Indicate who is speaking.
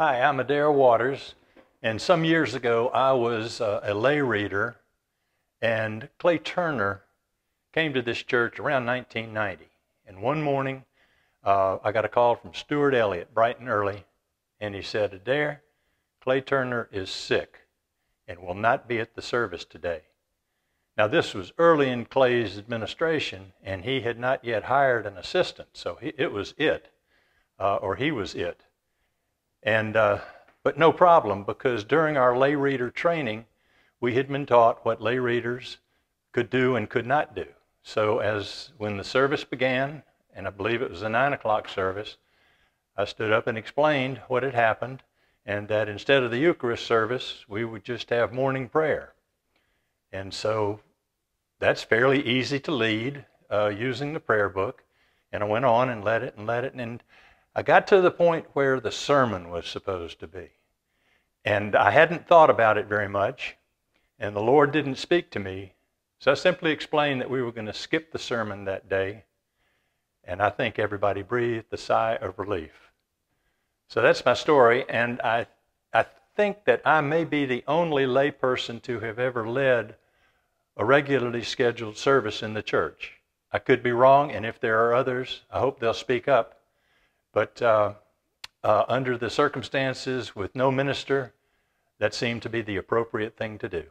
Speaker 1: Hi, I'm Adair Watters, and some years ago I was uh, a lay reader, and Clay Turner came to this church around 1990. And one morning uh, I got a call from Stuart Elliott bright and early, and he said, Adair, Clay Turner is sick and will not be at the service today. Now, this was early in Clay's administration, and he had not yet hired an assistant, so he, it was it, uh, or he was it. And, uh, but no problem, because during our lay reader training, we had been taught what lay readers could do and could not do. So as when the service began, and I believe it was the nine o'clock service, I stood up and explained what had happened, and that instead of the Eucharist service, we would just have morning prayer. And so that's fairly easy to lead uh, using the prayer book. And I went on and led it and led it. And I got to the point where the sermon was supposed to be. And I hadn't thought about it very much, and the Lord didn't speak to me. So I simply explained that we were going to skip the sermon that day, and I think everybody breathed a sigh of relief. So that's my story, and I, I think that I may be the only layperson to have ever led a regularly scheduled service in the church. I could be wrong, and if there are others, I hope they'll speak up. But uh, uh, under the circumstances with no minister, that seemed to be the appropriate thing to do.